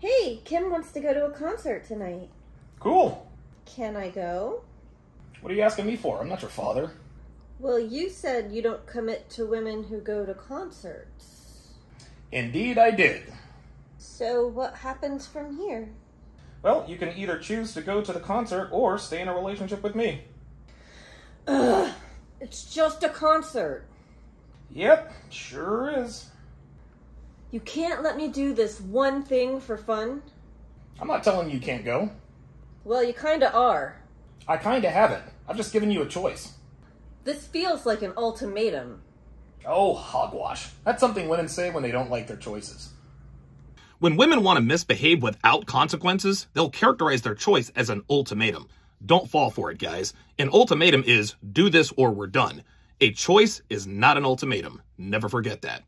Hey, Kim wants to go to a concert tonight. Cool. Can I go? What are you asking me for? I'm not your father. Well, you said you don't commit to women who go to concerts. Indeed, I did. So, what happens from here? Well, you can either choose to go to the concert or stay in a relationship with me. Ugh, it's just a concert. Yep, sure is. You can't let me do this one thing for fun? I'm not telling you you can't go. Well, you kinda are. I kinda haven't. I've just given you a choice. This feels like an ultimatum. Oh, hogwash. That's something women say when they don't like their choices. When women want to misbehave without consequences, they'll characterize their choice as an ultimatum. Don't fall for it, guys. An ultimatum is do this or we're done. A choice is not an ultimatum. Never forget that.